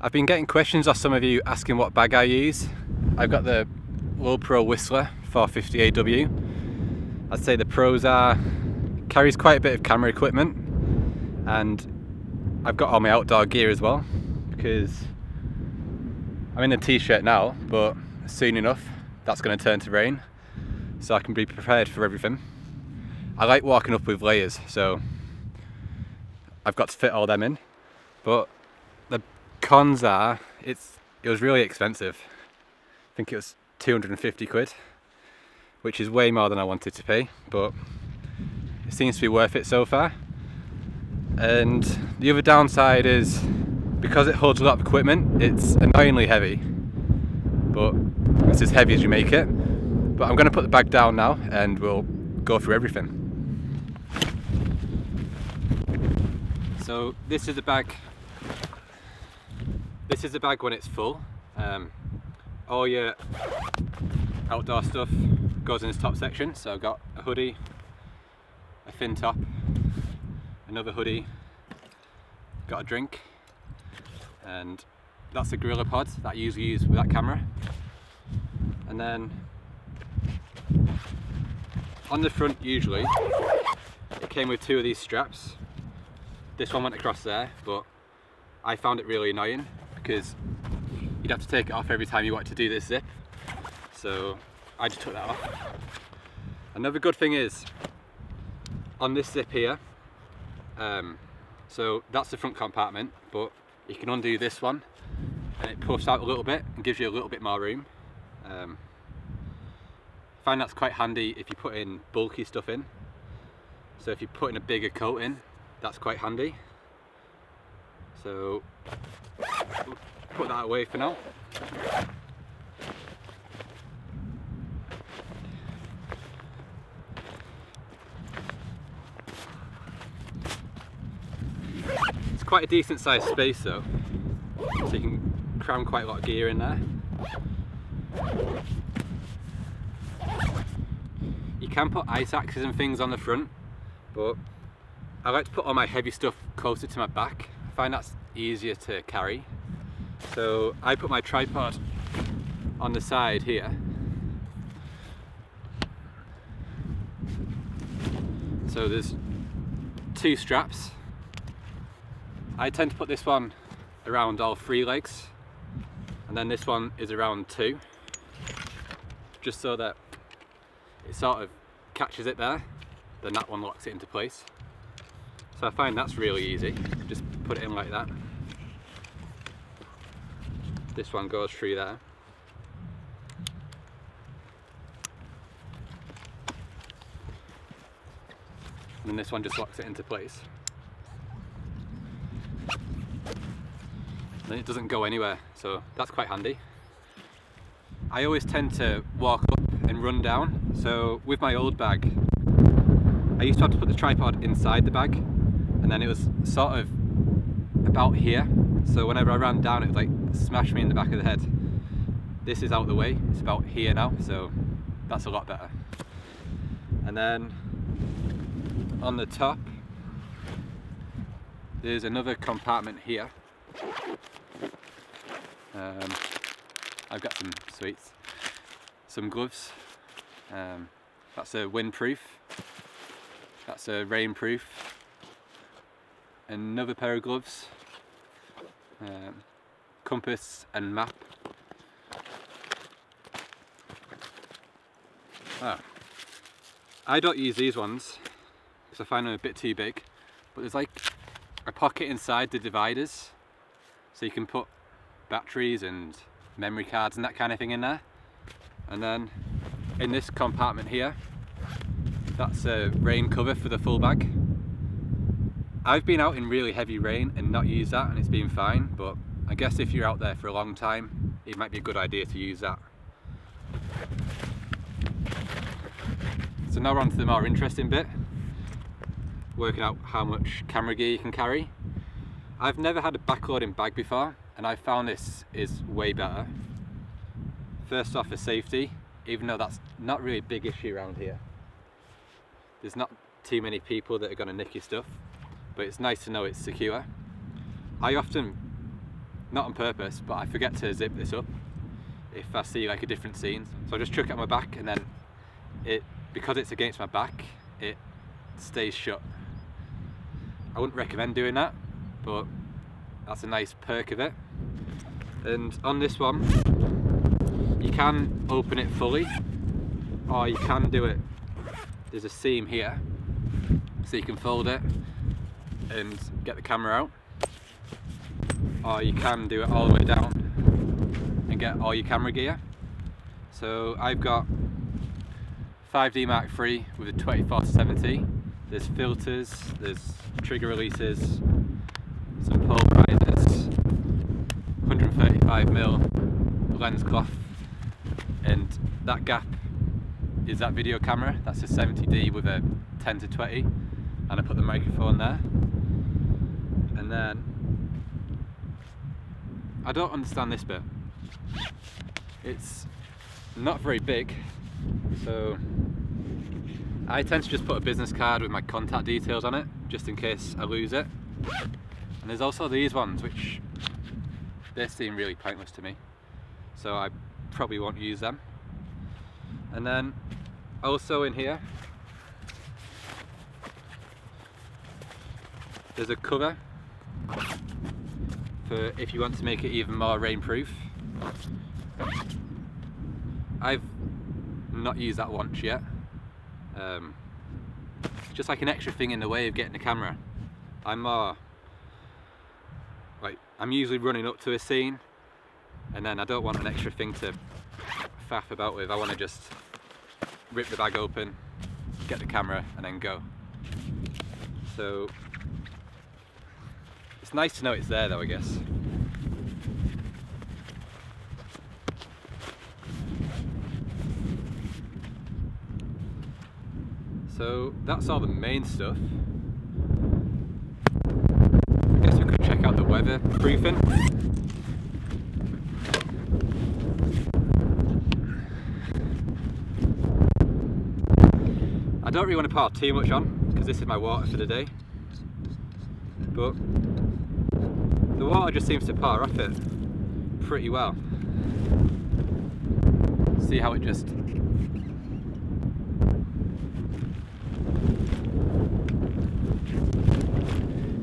I've been getting questions off some of you asking what bag I use. I've got the Lowepro Whistler 450AW. I'd say the pros are, carries quite a bit of camera equipment and I've got all my outdoor gear as well because I'm in a t-shirt now but soon enough that's going to turn to rain so I can be prepared for everything. I like walking up with layers so I've got to fit all them in but cons are it's it was really expensive. I think it was 250 quid which is way more than I wanted to pay but it seems to be worth it so far. And the other downside is because it holds a lot of equipment it's annoyingly heavy. But it's as heavy as you make it. But I'm going to put the bag down now and we'll go through everything. So this is the bag this is the bag when it's full. Um, all your outdoor stuff goes in this top section. So I've got a hoodie a thin top another hoodie got a drink and that's the Gorilla Pod that I usually use with that camera. And then on the front usually it came with two of these straps. This one went across there but I found it really annoying because you'd have to take it off every time you wanted to do this zip. So I just took that off. Another good thing is on this zip here um, so that's the front compartment but you can undo this one and it puffs out a little bit and gives you a little bit more room. Um, I find that's quite handy if you put in bulky stuff in. So if you put in a bigger coat in that's quite handy. So put that away for now. It's quite a decent sized space though. So you can cram quite a lot of gear in there. You can put ice axes and things on the front but I like to put all my heavy stuff closer to my back. I find that's easier to carry so I put my tripod on the side here. So there's two straps. I tend to put this one around all three legs and then this one is around two just so that it sort of catches it there then that one locks it into place. So I find that's really easy. Just put it in like that this one goes through there. And then this one just locks it into place. And it doesn't go anywhere so that's quite handy. I always tend to walk up and run down. So with my old bag I used to have to put the tripod inside the bag and then it was sort of about here. So whenever I ran down it was like smash me in the back of the head. This is out the way. It's about here now so that's a lot better. And then on the top there's another compartment here. Um, I've got some sweets some gloves. Um, that's a windproof. That's a rainproof. Another pair of gloves. Um, compass and map. Ah. I don't use these ones because I find them a bit too big but there's like a pocket inside the dividers so you can put batteries and memory cards and that kind of thing in there. And then in this compartment here that's a rain cover for the full bag. I've been out in really heavy rain and not used that and it's been fine but I guess if you're out there for a long time it might be a good idea to use that. So now we're on to the more interesting bit working out how much camera gear you can carry. I've never had a backloading bag before and I found this is way better. First off for safety even though that's not really a big issue around here. There's not too many people that are going to nick your stuff but it's nice to know it's secure. I often not on purpose, but I forget to zip this up if I see like a different scene. So I just chuck it on my back and then it, because it's against my back, it stays shut. I wouldn't recommend doing that, but that's a nice perk of it. And on this one, you can open it fully, or you can do it, there's a seam here, so you can fold it and get the camera out or you can do it all the way down and get all your camera gear. So I've got 5D Mark III with a 24 to 70 there's filters, there's trigger releases some polarizers 135mm lens cloth and that gap is that video camera. That's a 70D with a 10 to 20 and I put the microphone there. And then I don't understand this bit. It's not very big so I tend to just put a business card with my contact details on it just in case I lose it. And there's also these ones which they seem really pointless to me so I probably won't use them. And then also in here there's a cover for if you want to make it even more rainproof. I've not used that once yet. Um, just like an extra thing in the way of getting the camera. I'm more like I'm usually running up to a scene and then I don't want an extra thing to faff about with. I want to just rip the bag open, get the camera and then go. So it's nice to know it's there though, I guess. So that's all the main stuff. I guess we could check out the weather proofing. I don't really want to pile too much on because this is my water for the day. But the water just seems to pour off it pretty well. See how it just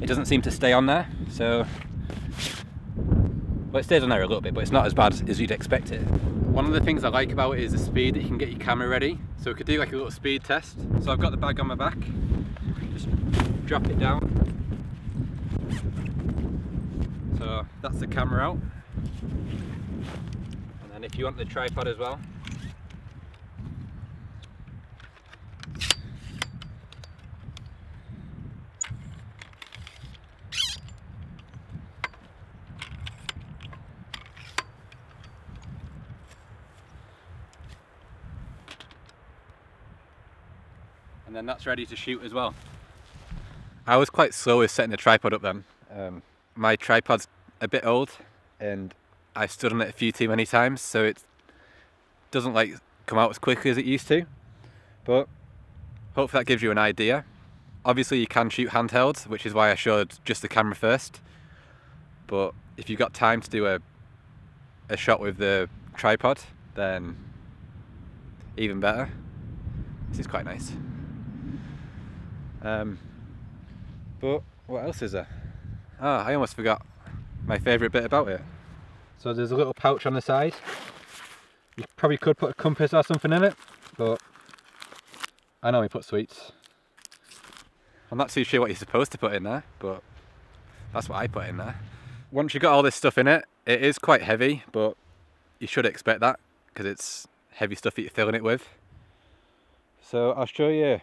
it doesn't seem to stay on there so well it stays on there a little bit but it's not as bad as you'd expect it. One of the things I like about it is the speed that you can get your camera ready. So we could do like a little speed test. So I've got the bag on my back. Just drop it down so that's the camera out. And then if you want the tripod as well, and then that's ready to shoot as well. I was quite slow with setting the tripod up then. Um, my tripod's a bit old and I've stood on it a few too many times so it doesn't like come out as quickly as it used to. But hopefully that gives you an idea. Obviously you can shoot handheld which is why I showed just the camera first. But if you've got time to do a, a shot with the tripod then even better. This is quite nice. Um, but what else is there Ah, I almost forgot my favourite bit about it. So there's a little pouch on the side. You probably could put a compass or something in it, but I know we put sweets. I'm not too sure what you're supposed to put in there, but that's what I put in there. Once you've got all this stuff in it, it is quite heavy, but you should expect that because it's heavy stuff that you're filling it with. So I'll show you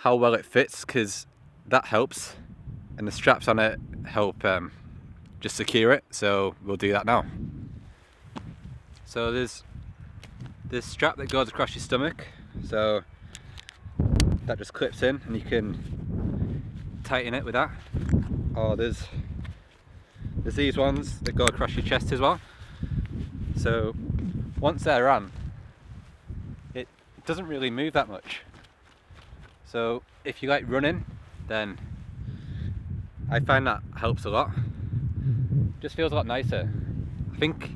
how well it fits because that helps and the straps on it help um, just secure it. So we'll do that now. So there's this strap that goes across your stomach. So that just clips in and you can tighten it with that. Or there's there's these ones that go across your chest as well. So once they're on it doesn't really move that much. So if you like running then I find that helps a lot. just feels a lot nicer. I think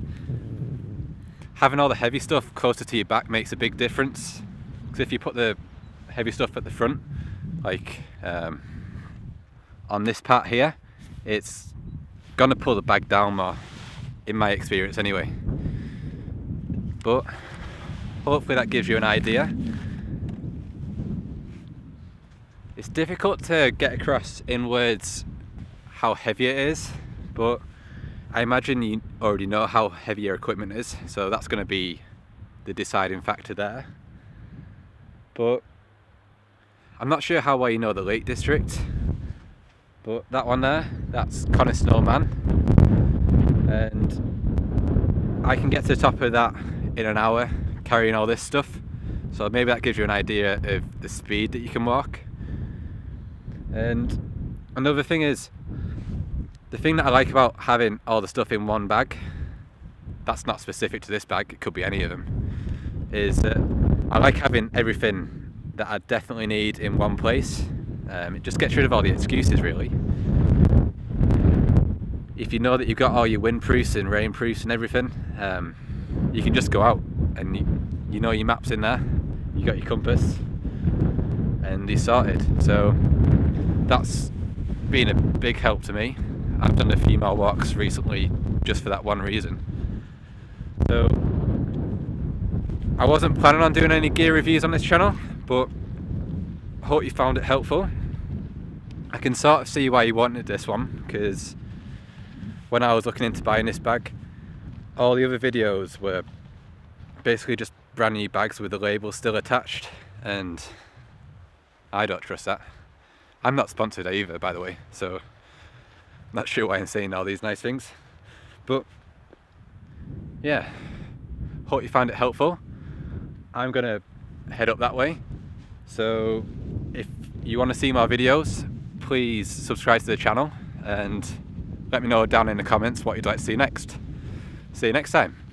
having all the heavy stuff closer to your back makes a big difference. Because if you put the heavy stuff at the front, like um, on this part here, it's gonna pull the bag down more, in my experience anyway. But hopefully that gives you an idea. It's difficult to get across in words how heavy it is, but I imagine you already know how heavy your equipment is, so that's going to be the deciding factor there. But I'm not sure how well you know the Lake District, but that one there, that's Coniston Old Man. And I can get to the top of that in an hour carrying all this stuff. So maybe that gives you an idea of the speed that you can walk. And another thing is, the thing that I like about having all the stuff in one bag, that's not specific to this bag, it could be any of them, is that I like having everything that I definitely need in one place. Um, it just gets rid of all the excuses really. If you know that you've got all your windproofs and rainproofs and everything, um, you can just go out and you, you know your map's in there, you got your compass, and you're sorted. So that's been a big help to me. I've done a few more walks recently just for that one reason. So I wasn't planning on doing any gear reviews on this channel, but I hope you found it helpful. I can sort of see why you wanted this one, because when I was looking into buying this bag, all the other videos were basically just brand new bags with the label still attached, and I don't trust that. I'm not sponsored either, by the way, so not sure why I'm saying all these nice things. But yeah, hope you find it helpful. I'm gonna head up that way. So if you want to see more videos, please subscribe to the channel and let me know down in the comments what you'd like to see next. See you next time.